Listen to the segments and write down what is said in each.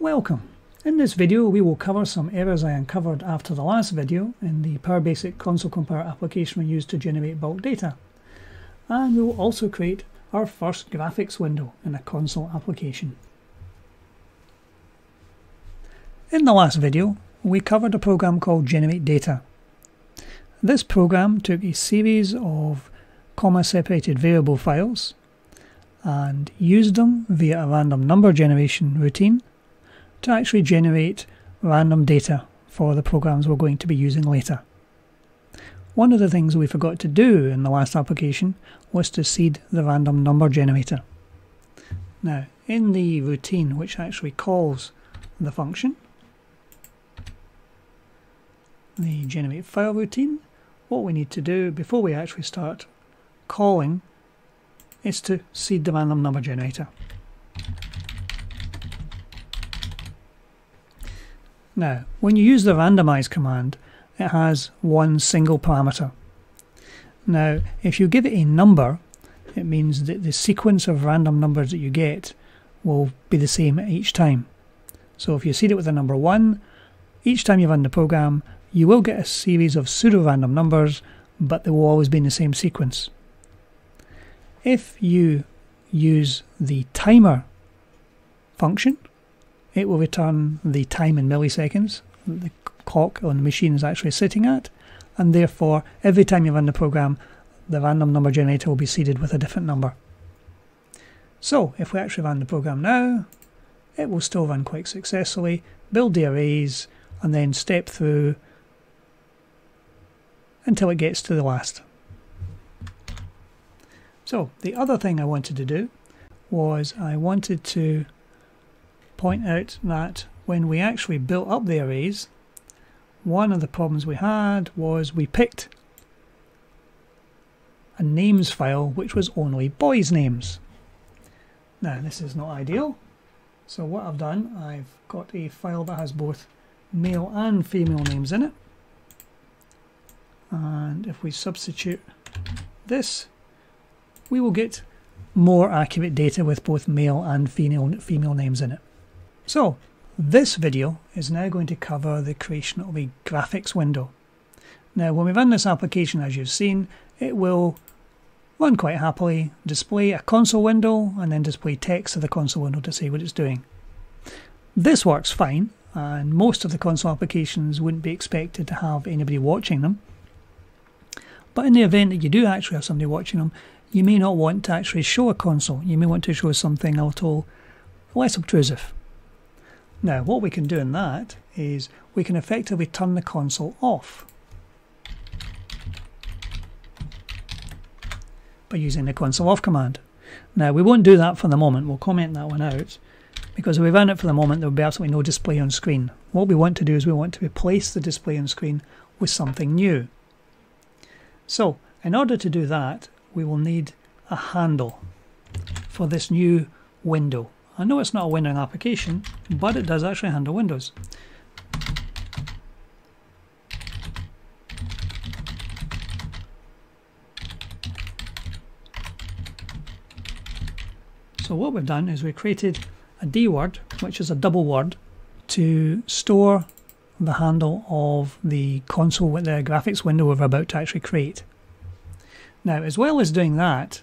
Welcome! In this video we will cover some errors I uncovered after the last video in the Power Basic Console Compiler application we used to generate bulk data. And we will also create our first graphics window in a console application. In the last video we covered a program called Generate Data. This program took a series of comma separated variable files and used them via a random number generation routine to actually generate random data for the programs we're going to be using later. One of the things we forgot to do in the last application was to seed the random number generator. Now, in the routine which actually calls the function, the generate file routine, what we need to do before we actually start calling is to seed the random number generator. Now, when you use the randomize command, it has one single parameter. Now, if you give it a number, it means that the sequence of random numbers that you get will be the same each time. So if you seed it with the number 1, each time you run the program, you will get a series of pseudo-random numbers, but they will always be in the same sequence. If you use the timer function, it will return the time in milliseconds the clock on the machine is actually sitting at, and therefore every time you run the program, the random number generator will be seeded with a different number. So if we actually run the program now, it will still run quite successfully, build the arrays, and then step through until it gets to the last. So the other thing I wanted to do was I wanted to point out that when we actually built up the arrays, one of the problems we had was we picked a names file which was only boys' names. Now this is not ideal, so what I've done, I've got a file that has both male and female names in it. And if we substitute this, we will get more accurate data with both male and female, female names in it. So this video is now going to cover the creation of a graphics window. Now when we run this application as you've seen it will run quite happily, display a console window and then display text to the console window to say what it's doing. This works fine and most of the console applications wouldn't be expected to have anybody watching them. But in the event that you do actually have somebody watching them, you may not want to actually show a console. You may want to show something a little less obtrusive. Now what we can do in that is we can effectively turn the console off by using the console off command. Now we won't do that for the moment, we'll comment that one out because if we run it for the moment there will be absolutely no display on screen. What we want to do is we want to replace the display on screen with something new. So in order to do that we will need a handle for this new window. I know it's not a window application, but it does actually handle Windows. So what we've done is we created a D word, which is a double word, to store the handle of the console with the graphics window we're about to actually create. Now, as well as doing that,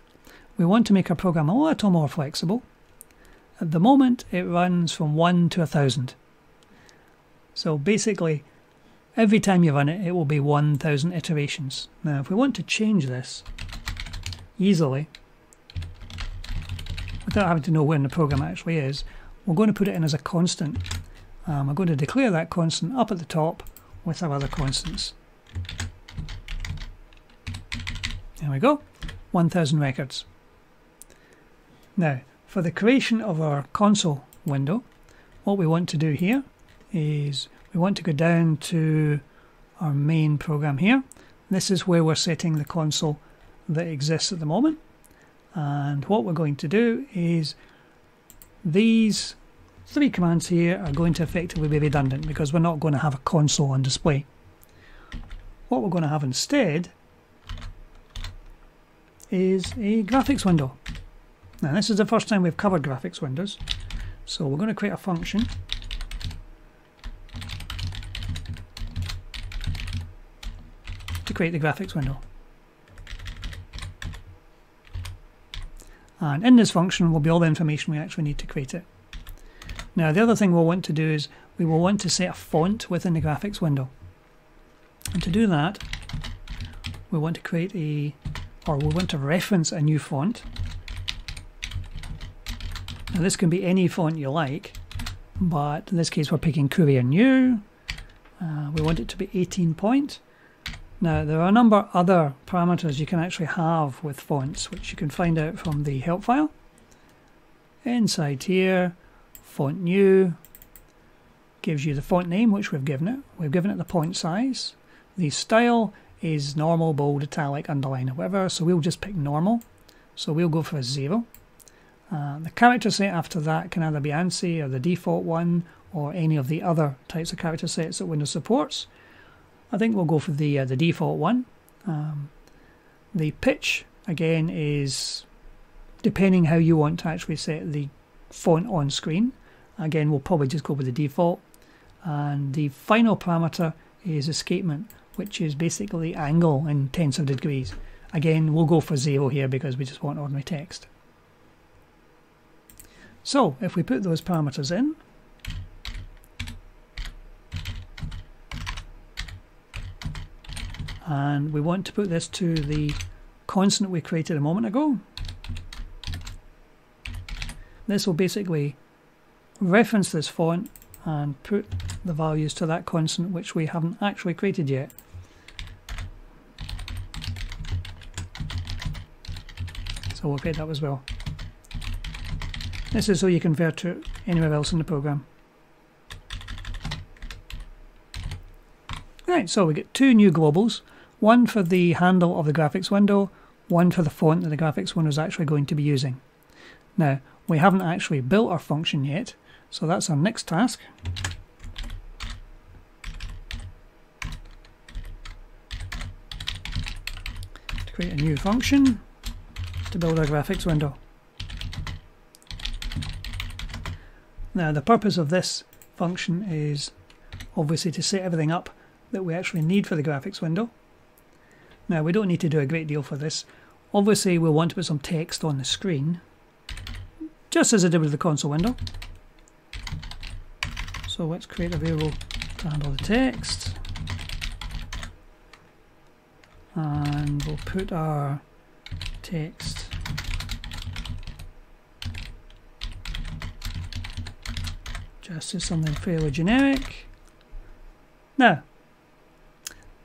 we want to make our program a little more flexible at the moment, it runs from 1 to 1000. So basically, every time you run it, it will be 1000 iterations. Now, if we want to change this easily, without having to know when the program actually is, we're going to put it in as a constant. Um, we're going to declare that constant up at the top with our other constants. There we go, 1000 records. Now, for the creation of our console window, what we want to do here is we want to go down to our main program here. This is where we're setting the console that exists at the moment. And what we're going to do is these three commands here are going to effectively be redundant because we're not going to have a console on display. What we're going to have instead is a graphics window. Now this is the first time we've covered graphics windows. So we're going to create a function. to create the graphics window. And in this function will be all the information we actually need to create it. Now the other thing we'll want to do is we will want to set a font within the graphics window. And to do that, we want to create a, or we want to reference a new font. Now this can be any font you like, but in this case we're picking Courier New. Uh, we want it to be 18 point. Now there are a number of other parameters you can actually have with fonts which you can find out from the help file. Inside here, font new gives you the font name which we've given it. We've given it the point size. The style is normal, bold, italic, underline, whatever, so we'll just pick normal. So we'll go for a zero. Uh, the character set after that can either be ANSI or the default one or any of the other types of character sets that Windows supports. I think we'll go for the uh, the default one. Um, the pitch again is depending how you want to actually set the font on screen. Again, we'll probably just go with the default. And the final parameter is escapement, which is basically angle in tenths of degrees. Again, we'll go for zero here because we just want ordinary text. So if we put those parameters in, and we want to put this to the constant we created a moment ago. This will basically reference this font and put the values to that constant which we haven't actually created yet. So we'll create that as well. This is so you convert to anywhere else in the program. Right, so we get two new globals one for the handle of the graphics window, one for the font that the graphics window is actually going to be using. Now, we haven't actually built our function yet, so that's our next task. To create a new function to build our graphics window. Now, the purpose of this function is obviously to set everything up that we actually need for the graphics window. Now we don't need to do a great deal for this. Obviously we'll want to put some text on the screen, just as I did with the console window. So let's create a variable to handle the text. And we'll put our text just as something fairly generic. Now,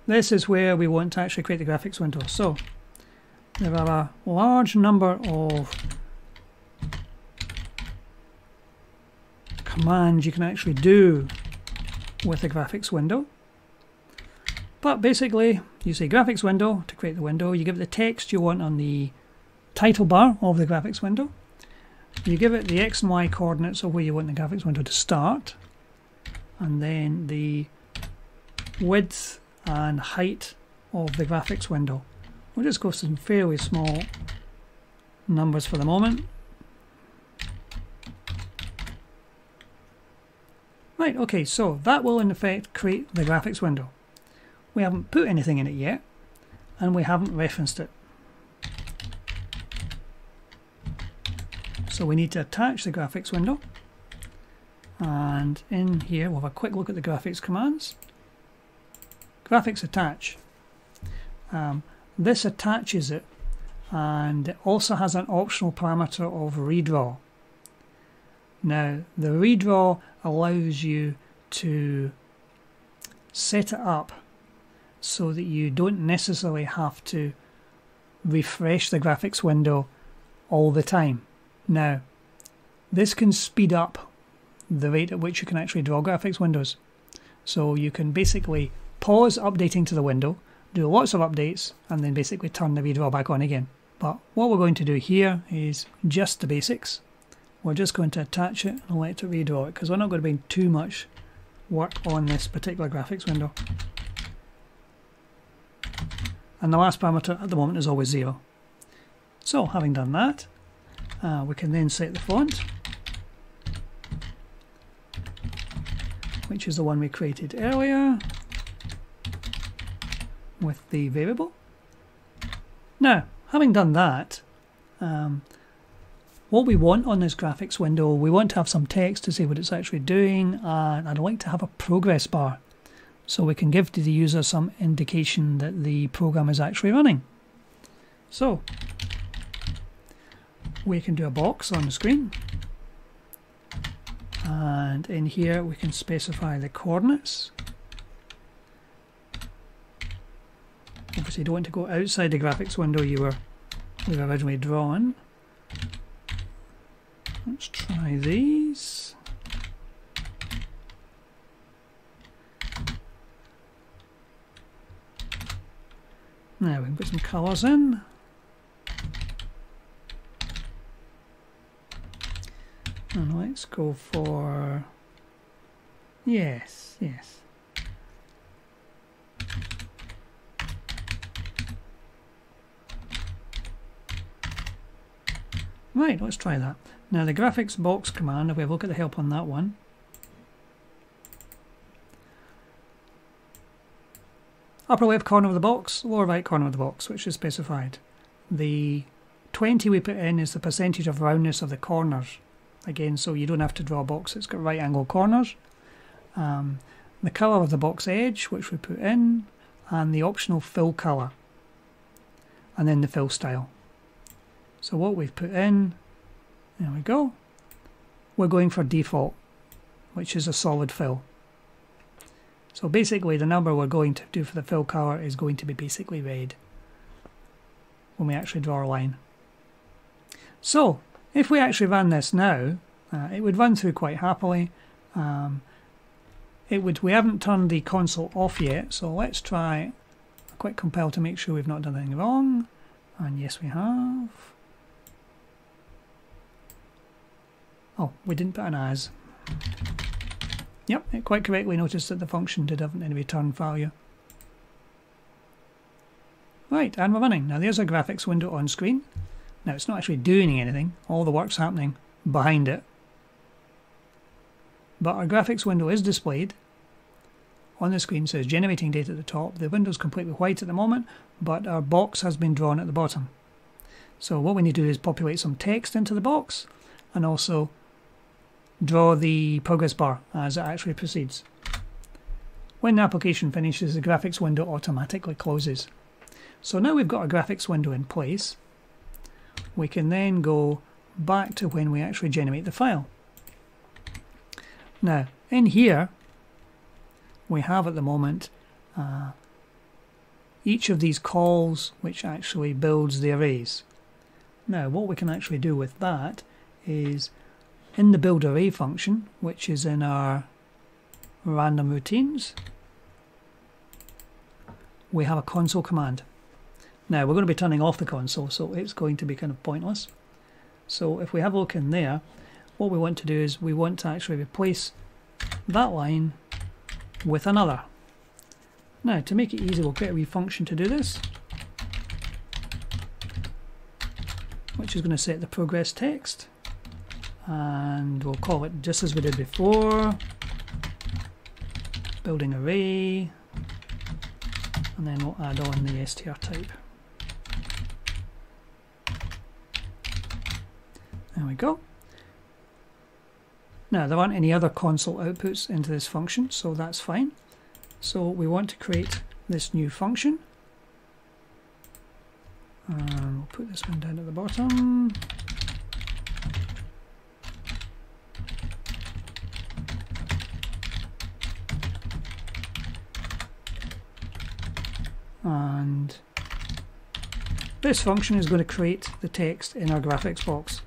this is where we want to actually create the graphics window. So there are a large number of commands you can actually do with the graphics window. But basically, you say graphics window to create the window. You give it the text you want on the title bar of the graphics window. You give it the x and y coordinates of where you want the graphics window to start. And then the width and height of the graphics window. We'll just go some fairly small numbers for the moment. Right, okay, so that will in effect create the graphics window. We haven't put anything in it yet, and we haven't referenced it. So we need to attach the graphics window. And in here we'll have a quick look at the graphics commands graphics attach. Um, this attaches it and it also has an optional parameter of redraw. Now the redraw allows you to set it up so that you don't necessarily have to refresh the graphics window all the time. Now this can speed up the rate at which you can actually draw graphics windows. So you can basically pause updating to the window, do lots of updates, and then basically turn the redraw back on again. But what we're going to do here is just the basics. We're just going to attach it and let it redraw it because we're not going to be bring too much work on this particular graphics window. And the last parameter at the moment is always zero. So having done that, uh, we can then set the font, which is the one we created earlier. with the variable. Now, having done that, um, what we want on this graphics window, we want to have some text to say what it's actually doing, and I'd like to have a progress bar so we can give to the user some indication that the program is actually running. So, we can do a box on the screen, and in here we can specify the coordinates. Obviously you don't want to go outside the graphics window you were we've originally drawn. Let's try these. Now we can put some colours in. And let's go for... Yes, yes. Right, let's try that. Now the graphics box command, if we have a look at the help on that one, upper left corner of the box, lower right corner of the box, which is specified. The 20 we put in is the percentage of roundness of the corners. Again, so you don't have to draw a box, it's got right angle corners. Um, the colour of the box edge, which we put in, and the optional fill colour, and then the fill style. So what we've put in, there we go, we're going for default, which is a solid fill. So basically the number we're going to do for the fill color is going to be basically red when we actually draw a line. So if we actually ran this now, uh, it would run through quite happily. Um, it would. We haven't turned the console off yet, so let's try a quick compile to make sure we've not done anything wrong. And yes, we have. Oh, we didn't put an as. Yep, it quite correctly noticed that the function did have a return value. Right, and we're running. Now there's our graphics window on screen. Now it's not actually doing anything, all the work's happening behind it. But our graphics window is displayed. On the screen says generating data at the top. The window's completely white at the moment, but our box has been drawn at the bottom. So what we need to do is populate some text into the box and also draw the progress bar as it actually proceeds. When the application finishes, the graphics window automatically closes. So now we've got a graphics window in place, we can then go back to when we actually generate the file. Now, in here, we have at the moment uh, each of these calls which actually builds the arrays. Now, what we can actually do with that is in the build array function, which is in our random routines, we have a console command. Now we're going to be turning off the console, so it's going to be kind of pointless. So if we have a look in there, what we want to do is we want to actually replace that line with another. Now to make it easy, we'll create a wee function to do this, which is going to set the progress text and we'll call it just as we did before building array and then we'll add on the str type there we go. Now there aren't any other console outputs into this function so that's fine. So we want to create this new function. We'll put this one down at the bottom. And this function is going to create the text in our graphics box.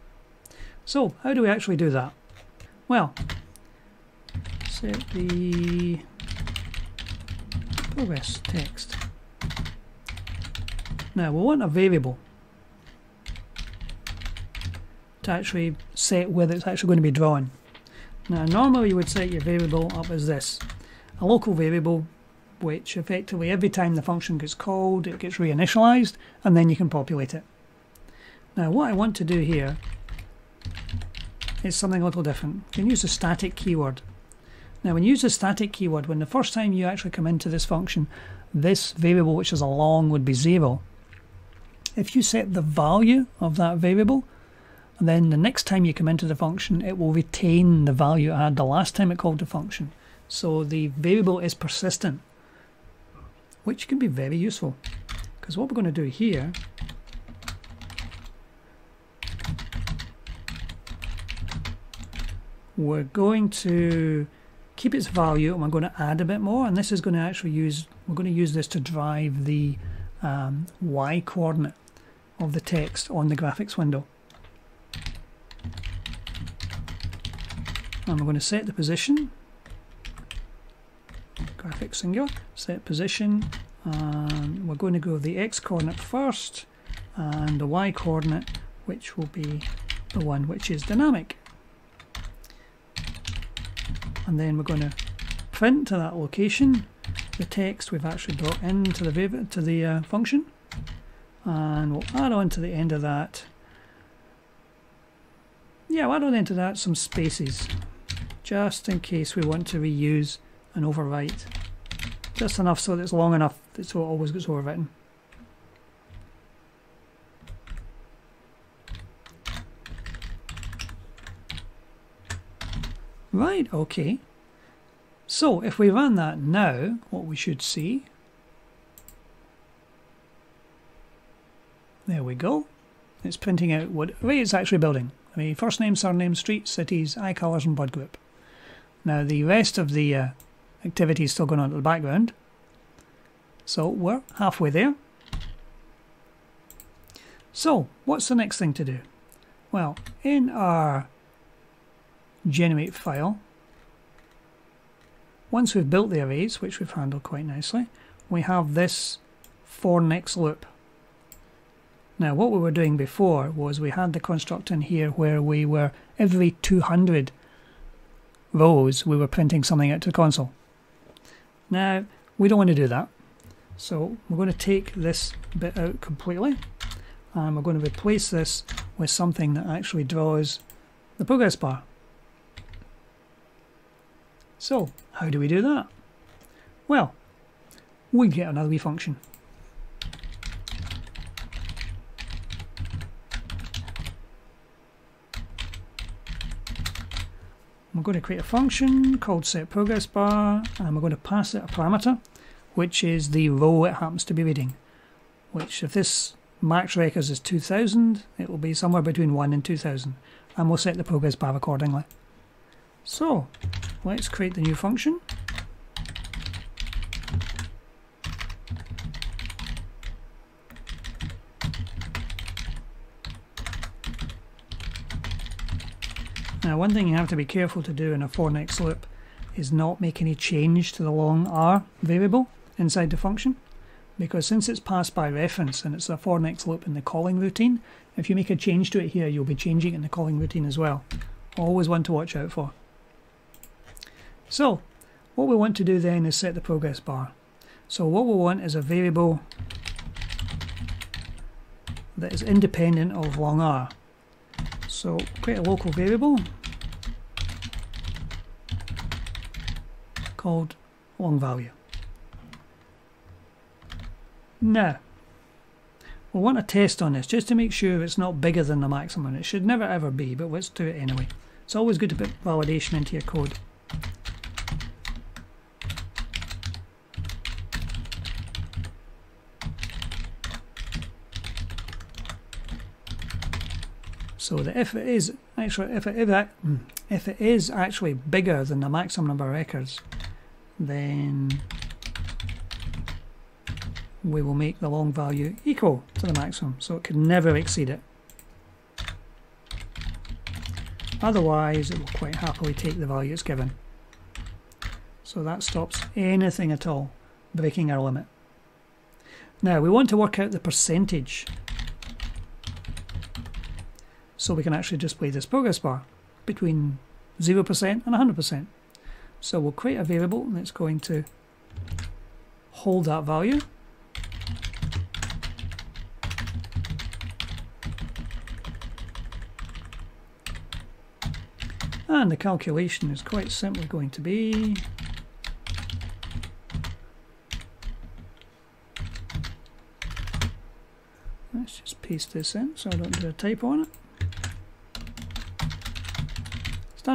So how do we actually do that? Well, set the progress text. Now we want a variable to actually set whether it's actually going to be drawn. Now normally you would set your variable up as this. A local variable which effectively every time the function gets called it gets reinitialized and then you can populate it. Now what I want to do here is something a little different. You can use the static keyword. Now when you use the static keyword, when the first time you actually come into this function, this variable which is a long would be zero. If you set the value of that variable, and then the next time you come into the function, it will retain the value it had the last time it called the function. So the variable is persistent, which can be very useful. Because what we're going to do here we're going to keep its value and we're going to add a bit more and this is going to actually use we're going to use this to drive the um, y coordinate of the text on the graphics window. And we're going to set the position graphics singular set position and we're going to go the x coordinate first and the y coordinate which will be the one which is dynamic and then we're going to print to that location the text we've actually brought into the to the uh, function. And we'll add on to the end of that. Yeah we'll add on into that some spaces just in case we want to reuse and overwrite just enough so that it's long enough so it always gets overwritten Right, okay. So if we run that now, what we should see, there we go. It's printing out what it's actually building. I mean, first name, surname, street, cities, eye colours and blood group. Now the rest of the uh, activity is still going on in the background. So we're halfway there. So what's the next thing to do? Well, in our generate file. Once we've built the arrays, which we've handled quite nicely, we have this for next loop. Now what we were doing before was we had the construct in here where we were every 200 rows we were printing something out to the console. Now we don't want to do that so we're going to take this bit out completely and we're going to replace this with something that actually draws the progress bar. So, how do we do that? Well, we get another wee function. We're going to create a function called set progress bar and we're going to pass it a parameter which is the row it happens to be reading which if this max records is 2000 it will be somewhere between 1 and 2000 and we'll set the progress bar accordingly. So let's create the new function. Now one thing you have to be careful to do in a for next loop is not make any change to the long r variable inside the function because since it's passed by reference and it's a for next loop in the calling routine, if you make a change to it here you'll be changing it in the calling routine as well. Always one to watch out for. So what we want to do then is set the progress bar. So what we want is a variable that is independent of long r. So create a local variable called long value. Now, we want a test on this just to make sure it's not bigger than the maximum. It should never ever be, but let's do it anyway. It's always good to put validation into your code. So that if it is actually if it, if it, if it is actually bigger than the maximum number of records, then we will make the long value equal to the maximum, so it can never exceed it. Otherwise, it will quite happily take the value it's given. So that stops anything at all breaking our limit. Now, we want to work out the percentage so we can actually display this progress bar between 0% and 100%. So we'll create a variable that's going to hold that value. And the calculation is quite simply going to be Let's just paste this in so I don't do a typo on it.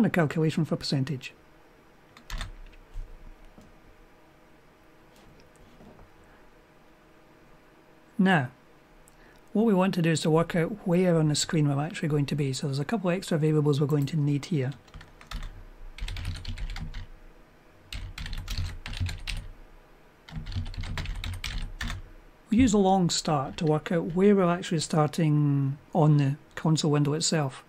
Standard calculation for percentage. Now, what we want to do is to work out where on the screen we're actually going to be. So there's a couple extra variables we're going to need here. We use a long start to work out where we're actually starting on the console window itself.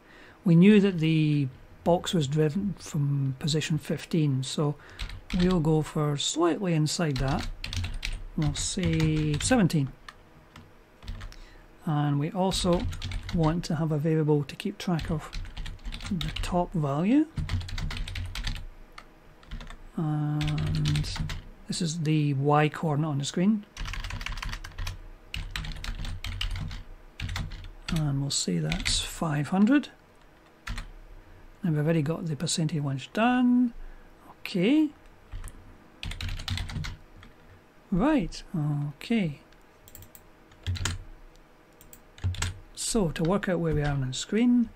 We knew that the box was driven from position 15 so we'll go for slightly inside that. We'll say 17 and we also want to have a variable to keep track of the top value. And this is the y coordinate on the screen. And we'll say that's 500 and we've already got the percentage ones done. Okay. Right okay. So to work out where we are on the screen,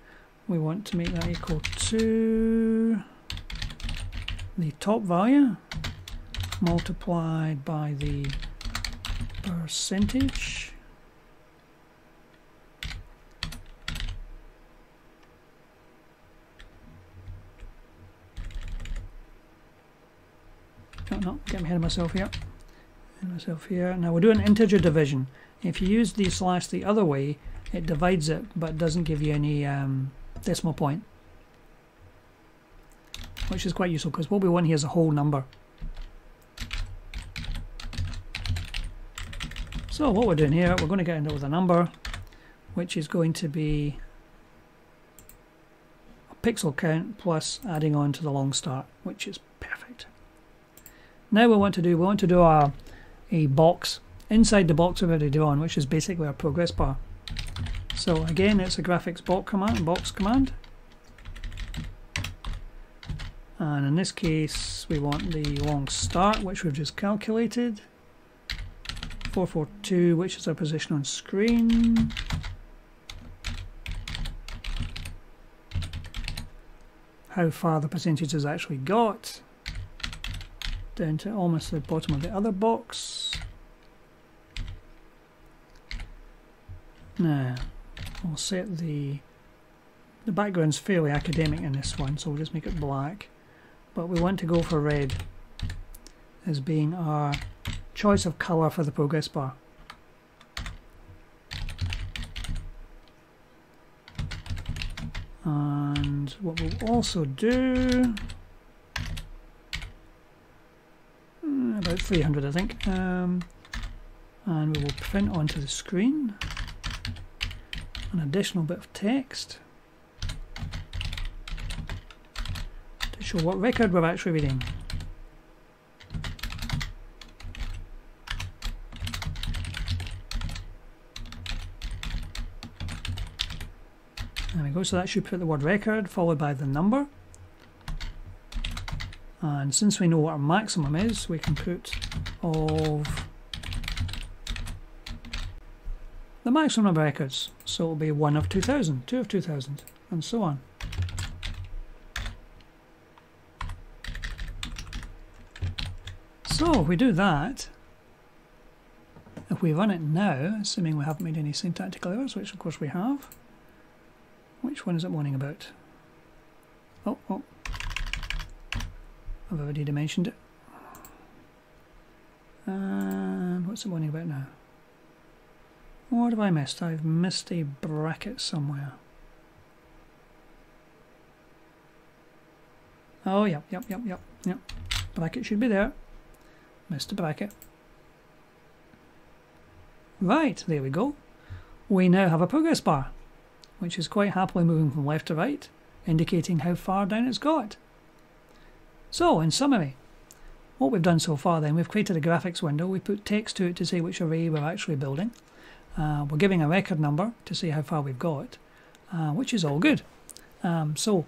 we want to make that equal to the top value multiplied by the percentage Oh, no, getting ahead of myself here. Ahead myself here. Now we're doing integer division. If you use the slash the other way, it divides it but doesn't give you any um, decimal point which is quite useful because what we want here is a whole number so what we're doing here we're going to get into with a number which is going to be a pixel count plus adding on to the long start which is perfect now we want to do we want to do a, a box inside the box we've already drawn which is basically our progress bar so again, it's a graphics box command, box command. And in this case, we want the long start, which we've just calculated. 442, which is our position on screen. How far the percentage has actually got. Down to almost the bottom of the other box. Now, I'll set the the background's fairly academic in this one so we'll just make it black but we want to go for red as being our choice of colour for the progress bar and what we'll also do about 300 I think um, and we will print onto the screen an additional bit of text to show what record we're actually reading. There we go, so that should put the word record followed by the number. And since we know what our maximum is, we can put of the maximum of records. So it will be 1 of 2000, 2 of 2000, and so on. So we do that, if we run it now, assuming we haven't made any syntactical errors, which of course we have, which one is it warning about? Oh, oh, I've already dimensioned it. And what's it warning about now? What have I missed? I've missed a bracket somewhere. Oh, yep, yep, yep, yep, yep. Bracket should be there. Missed a bracket. Right, there we go. We now have a progress bar, which is quite happily moving from left to right, indicating how far down it's got. So, in summary, what we've done so far then, we've created a graphics window, we put text to it to say which array we're actually building. Uh, we're giving a record number to see how far we've got, uh, which is all good. Um, so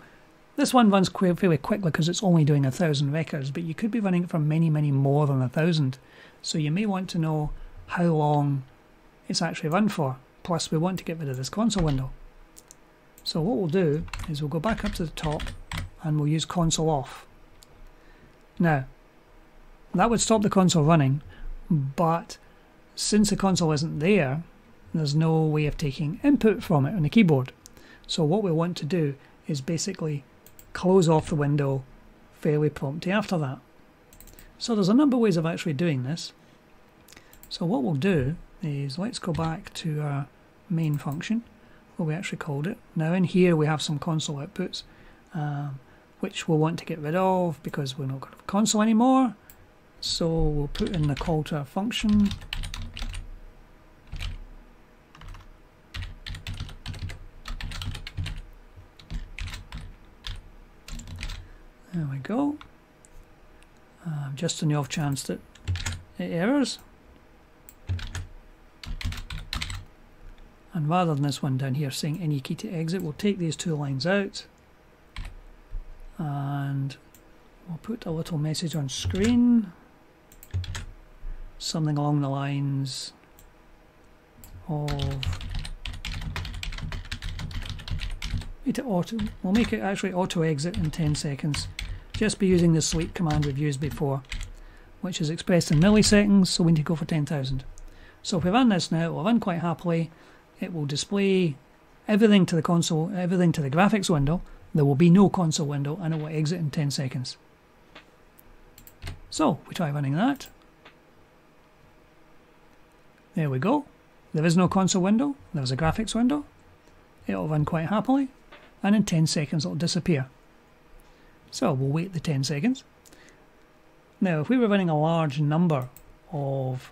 This one runs fairly quickly because it's only doing a thousand records, but you could be running it for many, many more than a thousand. So you may want to know how long it's actually run for. Plus, we want to get rid of this console window. So what we'll do is we'll go back up to the top and we'll use console off. Now, that would stop the console running, but since the console isn't there, there's no way of taking input from it on the keyboard. So what we want to do is basically close off the window fairly promptly after that. So there's a number of ways of actually doing this. So what we'll do is let's go back to our main function where we actually called it. Now in here we have some console outputs um, which we'll want to get rid of because we're not going to console anymore. So we'll put in the call to our function There we go. Uh, just on the off chance that it errors. And rather than this one down here saying any key to exit, we'll take these two lines out and we'll put a little message on screen. Something along the lines of it auto we'll make it actually auto exit in 10 seconds just be using the sleep command we've used before, which is expressed in milliseconds, so we need to go for 10,000. So if we run this now, it will run quite happily. It will display everything to the console, everything to the graphics window. There will be no console window, and it will exit in 10 seconds. So we try running that. There we go. There is no console window. There's a graphics window. It'll run quite happily, and in 10 seconds it'll disappear. So we'll wait the 10 seconds. Now, if we were running a large number of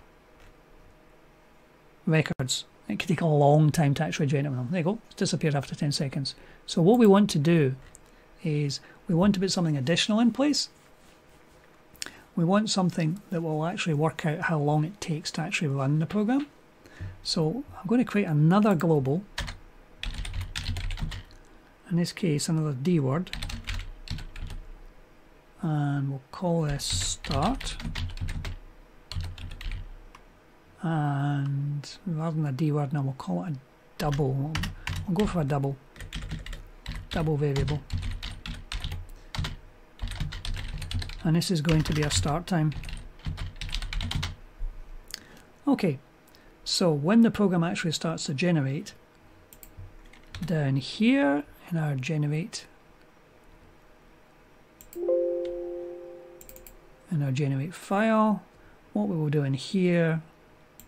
records, it could take a long time to actually generate them. There you go, it's disappeared after 10 seconds. So what we want to do is we want to put something additional in place. We want something that will actually work out how long it takes to actually run the program. So I'm going to create another global, in this case another D word, and we'll call this start and rather than a D word now we'll call it a double. We'll go for a double. Double variable. And this is going to be a start time. Okay. So when the program actually starts to generate down here in our generate and our generate file. What we will do in here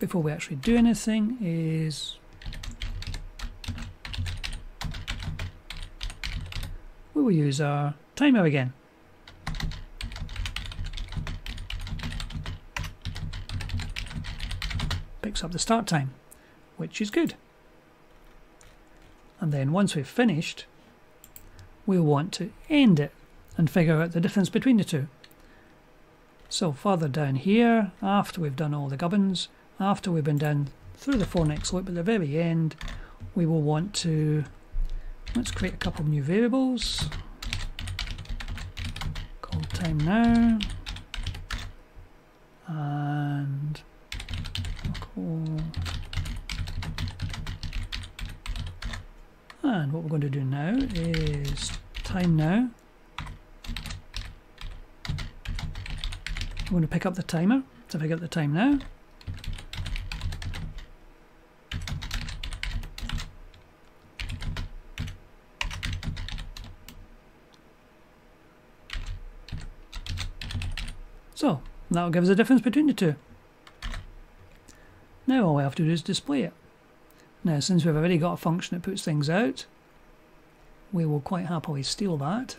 before we actually do anything is we will use our timer again. Picks up the start time, which is good. And then once we've finished, we'll want to end it and figure out the difference between the two. So further down here, after we've done all the gubbins, after we've been down through the for loop at the very end, we will want to, let's create a couple of new variables. Call time now. And and what we're going to do now is time now I'm going to pick up the timer to pick up the time now. So, that'll give us a difference between the two. Now all we have to do is display it. Now since we've already got a function that puts things out, we will quite happily steal that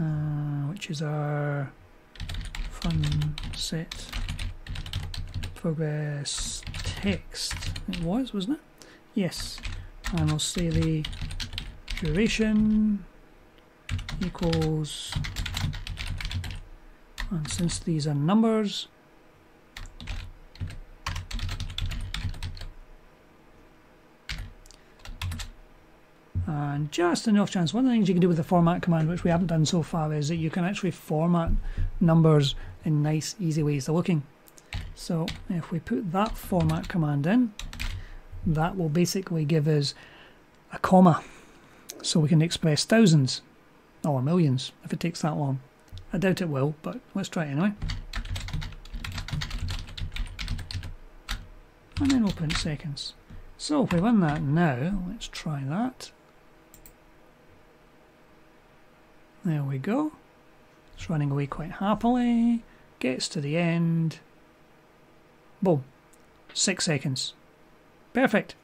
uh, which is our fun set progress text. It was, wasn't it? Yes. And we'll say the duration equals, and since these are numbers, and just enough chance. One of the things you can do with the format command, which we haven't done so far, is that you can actually format numbers in nice, easy ways of looking. So if we put that format command in, that will basically give us a comma. So we can express thousands or millions if it takes that long. I doubt it will, but let's try it anyway. And then print seconds. So if we run that now, let's try that. There we go. It's running away quite happily. Gets to the end. Boom. Six seconds. Perfect.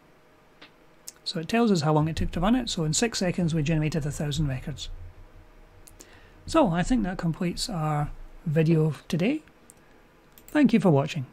So it tells us how long it took to run it. So in six seconds we generated a thousand records. So I think that completes our video today. Thank you for watching.